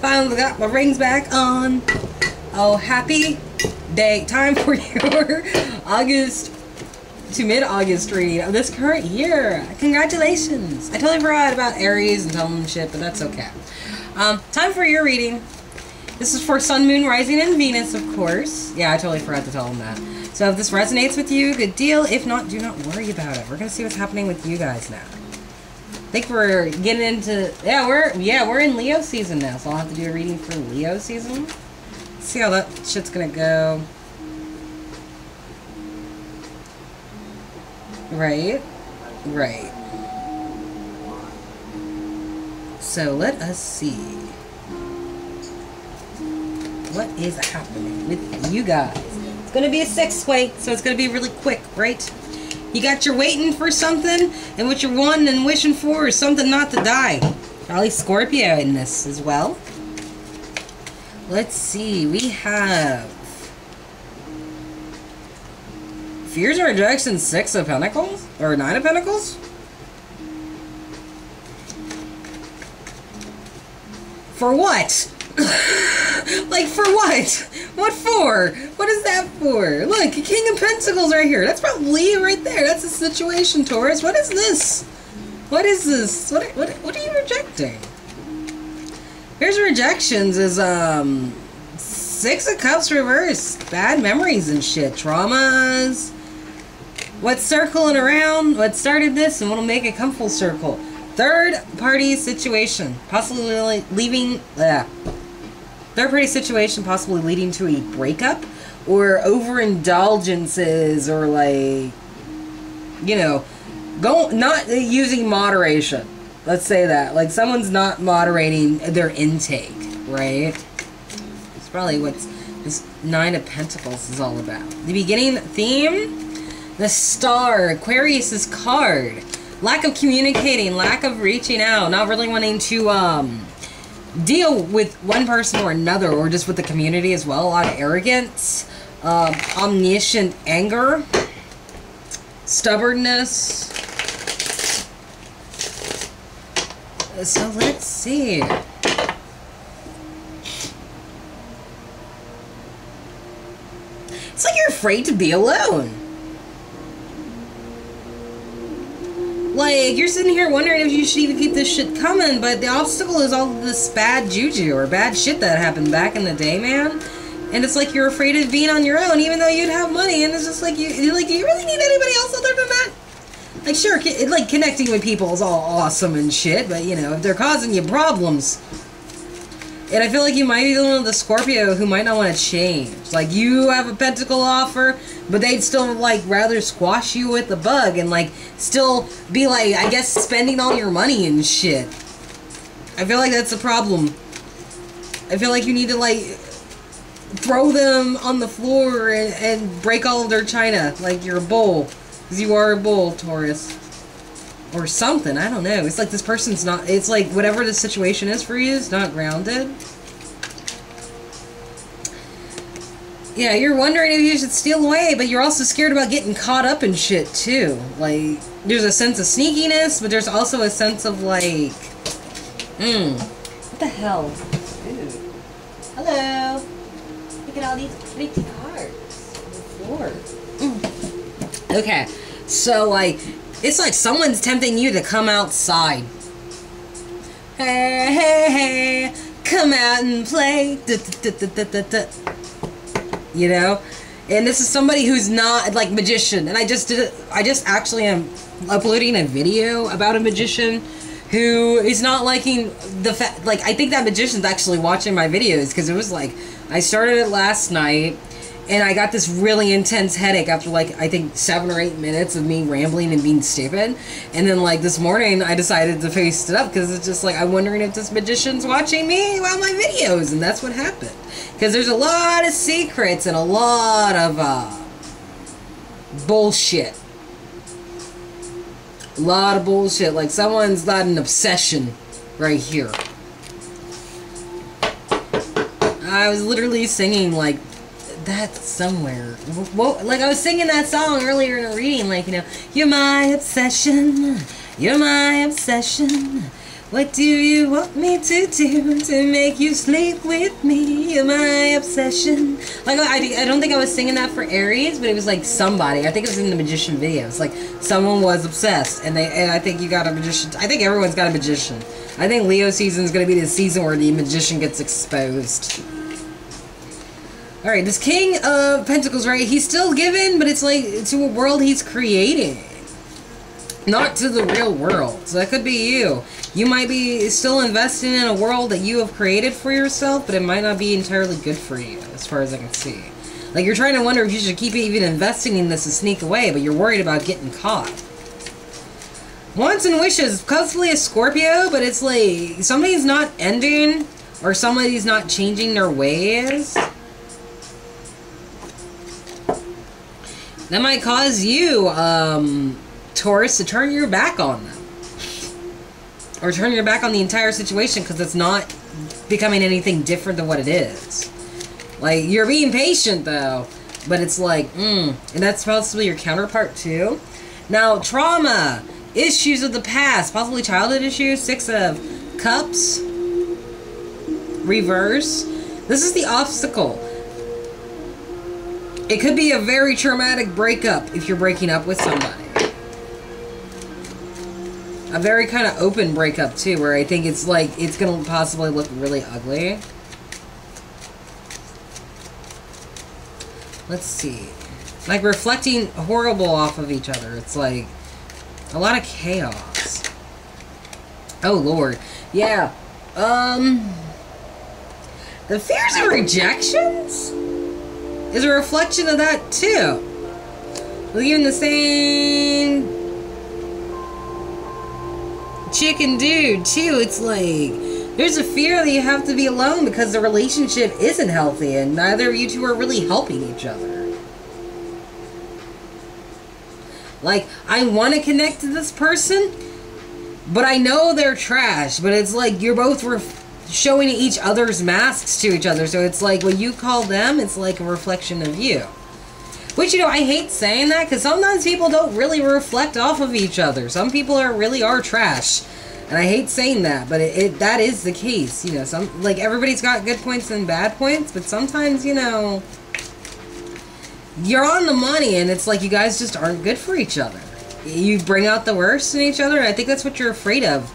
Finally got my rings back on. Oh, happy day. Time for your August to mid-August reading of this current year. Congratulations. I totally forgot about Aries and telling them shit, but that's okay. Um, time for your reading. This is for Sun, Moon, Rising, and Venus, of course. Yeah, I totally forgot to tell them that. So if this resonates with you, good deal. If not, do not worry about it. We're gonna see what's happening with you guys now. I think we're getting into yeah we're yeah we're in Leo season now, so I'll have to do a reading for Leo season. See how that shit's gonna go. Right, right. So let us see what is happening with you guys. It's gonna be a six way, so it's gonna be really quick, right? You got your waiting for something, and what you're wanting and wishing for is something not to die. Probably Scorpio in this as well. Let's see, we have Fears and Rejection, Six of Pentacles? Or Nine of Pentacles? For what? like, for what? What for? What is that for? Look, King of Pentacles right here. That's probably right there. That's the situation, Taurus. What is this? What is this? What, what, what are you rejecting? Here's rejections is, um, Six of Cups reversed. Bad memories and shit. Traumas. What's circling around? What started this and what'll make it come full circle? Third party situation. Possibly leaving... Uh, third party situation possibly leading to a breakup or overindulgences or like you know go not using moderation. Let's say that. Like someone's not moderating their intake right? It's probably what this nine of pentacles is all about. The beginning theme? The star aquarius's card. Lack of communicating lack of reaching out not really wanting to um deal with one person or another, or just with the community as well. A lot of arrogance, um, omniscient anger, stubbornness. So let's see. It's like you're afraid to be alone. Like, you're sitting here wondering if you should even keep this shit coming, but the obstacle is all this bad juju or bad shit that happened back in the day, man. And it's like you're afraid of being on your own, even though you'd have money, and it's just like, you like, do you really need anybody else other than that? Like, sure, like, connecting with people is all awesome and shit, but, you know, if they're causing you problems, and I feel like you might be the one of the Scorpio who might not want to change. Like, you have a pentacle offer, but they'd still, like, rather squash you with the bug and, like, still be, like, I guess, spending all your money and shit. I feel like that's a problem. I feel like you need to, like, throw them on the floor and, and break all of their china. Like, you're a bull. Because you are a bull, Taurus or something. I don't know. It's like this person's not. It's like whatever the situation is for you is not grounded. Yeah, you're wondering if you should steal away, but you're also scared about getting caught up in shit too. Like, there's a sense of sneakiness, but there's also a sense of like, hmm, what the hell? Ooh. Hello. Look at all these pretty cards on the floor. Mm. Okay, so like it's like someone's tempting you to come outside. Hey, hey, hey, come out and play. you know? And this is somebody who's not like magician. And I just did. I just actually am uploading a video about a magician who is not liking the fact. Like, I think that magician's actually watching my videos because it was like, I started it last night and I got this really intense headache after like I think seven or eight minutes of me rambling and being stupid. And then like this morning, I decided to face it up because it's just like I'm wondering if this magician's watching me while my videos, and that's what happened. Because there's a lot of secrets and a lot of uh, bullshit. A lot of bullshit. Like someone's got an obsession right here. I was literally singing like that somewhere. Well, like I was singing that song earlier in a reading, like, you know, you're my obsession, you're my obsession. What do you want me to do to make you sleep with me? You're my obsession. Like I, I don't think I was singing that for Aries, but it was like somebody. I think it was in the magician videos. Like someone was obsessed, and they. And I think you got a magician. I think everyone's got a magician. I think Leo season is going to be the season where the magician gets exposed. All right, this King of Pentacles, right? He's still given, but it's like to a world he's creating not to the real world. So that could be you. You might be still investing in a world that you have created for yourself, but it might not be entirely good for you, as far as I can see. Like, you're trying to wonder if you should keep even investing in this and sneak away, but you're worried about getting caught. Wants and wishes, possibly a Scorpio, but it's like, somebody's not ending, or somebody's not changing their ways. That might cause you, um, Taurus, to turn your back on them. Or turn your back on the entire situation because it's not becoming anything different than what it is. Like, you're being patient, though. But it's like, mm. And that's possibly your counterpart, too. Now, trauma. Issues of the past. Possibly childhood issues. Six of cups. Reverse. This is the obstacle. It could be a very traumatic breakup if you're breaking up with somebody a very kind of open breakup too, where I think it's like it's gonna possibly look really ugly. Let's see. Like reflecting horrible off of each other. It's like a lot of chaos. Oh lord. Yeah. Um the fears of rejections is a reflection of that too. Leaving the same chicken dude too. It's like there's a fear that you have to be alone because the relationship isn't healthy and neither of you two are really helping each other. Like, I want to connect to this person, but I know they're trash. But it's like you're both showing each other's masks to each other. So it's like when you call them, it's like a reflection of you. Which, you know, I hate saying that because sometimes people don't really reflect off of each other. Some people are really are trash. And I hate saying that, but it, it that is the case. You know, some like everybody's got good points and bad points, but sometimes, you know, you're on the money and it's like you guys just aren't good for each other. You bring out the worst in each other, and I think that's what you're afraid of.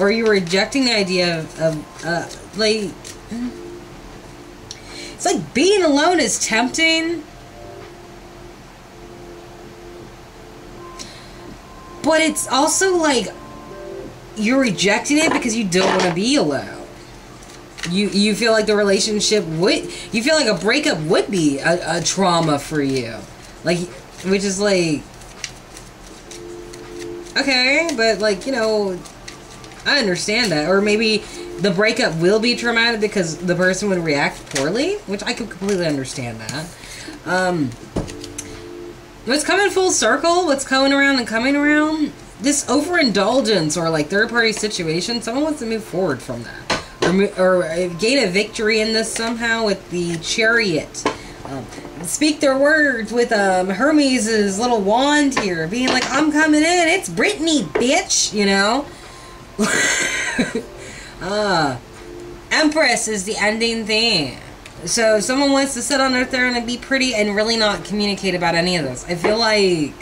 Or you're rejecting the idea of, of uh, like, it's like being alone is tempting, But it's also like you're rejecting it because you don't want to be alone. You you feel like the relationship would you feel like a breakup would be a, a trauma for you, like which is like okay, but like you know, I understand that, or maybe the breakup will be traumatic because the person would react poorly, which I could completely understand that. Um, What's coming full circle, what's coming around and coming around, this overindulgence or like third party situation, someone wants to move forward from that. Or, or uh, gain a victory in this somehow with the chariot. Um, speak their words with um, Hermes' little wand here, being like, I'm coming in, it's Brittany, bitch, you know? Uh, Empress is the ending thing. So someone wants to sit on their throne and be pretty and really not communicate about any of this. I feel like...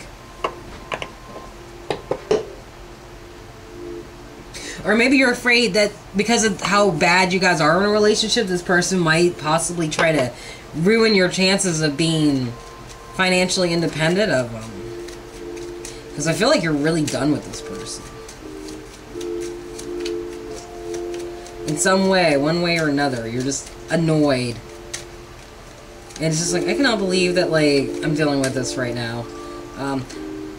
Or maybe you're afraid that because of how bad you guys are in a relationship, this person might possibly try to ruin your chances of being financially independent of them. Because I feel like you're really done with this person. In some way, one way or another, you're just annoyed. And it's just like, I cannot believe that, like, I'm dealing with this right now. Um,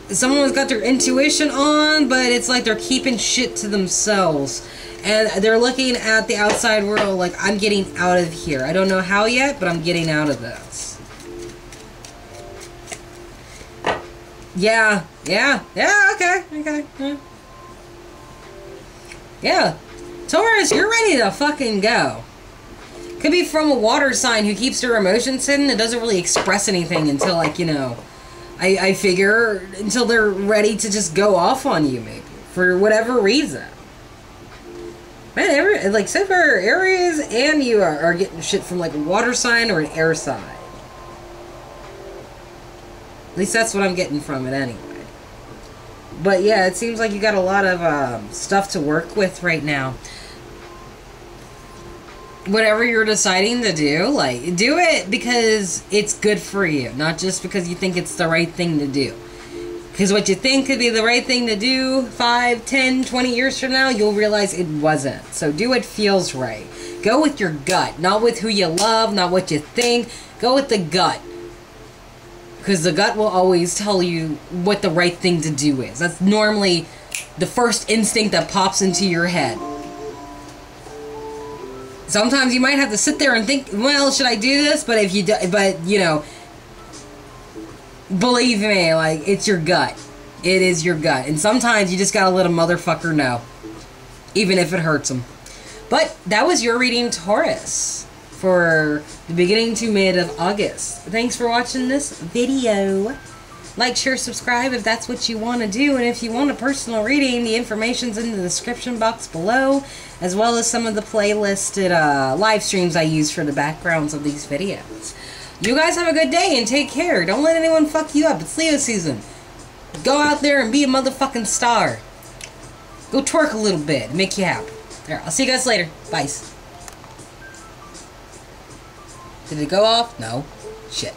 someone's got their intuition on, but it's like they're keeping shit to themselves. And they're looking at the outside world like, I'm getting out of here. I don't know how yet, but I'm getting out of this. Yeah, yeah, yeah, okay, okay. Yeah. yeah. Taurus, you're ready to fucking go. Could be from a water sign who keeps their emotions hidden and doesn't really express anything until, like, you know, I, I figure until they're ready to just go off on you, maybe, for whatever reason. Man, every, like, so far, Aries and you are, are getting shit from, like, a water sign or an air sign. At least that's what I'm getting from it anyway. But yeah, it seems like you got a lot of um, stuff to work with right now. Whatever you're deciding to do, like, do it because it's good for you, not just because you think it's the right thing to do. Because what you think could be the right thing to do 5, 10, 20 years from now, you'll realize it wasn't. So do what feels right. Go with your gut, not with who you love, not what you think. Go with the gut. Because the gut will always tell you what the right thing to do is. That's normally the first instinct that pops into your head. Sometimes you might have to sit there and think, well, should I do this? But if you do, but you know, believe me, like it's your gut. It is your gut, and sometimes you just gotta let a motherfucker know, even if it hurts them. But that was your reading, Taurus, for the beginning to mid of August. Thanks for watching this video. Like, share, subscribe if that's what you want to do. And if you want a personal reading, the information's in the description box below, as well as some of the playlisted uh, live streams I use for the backgrounds of these videos. You guys have a good day and take care. Don't let anyone fuck you up. It's Leo season. Go out there and be a motherfucking star. Go twerk a little bit. Make you happy. There, I'll see you guys later. Bye. Did it go off? No. Shit.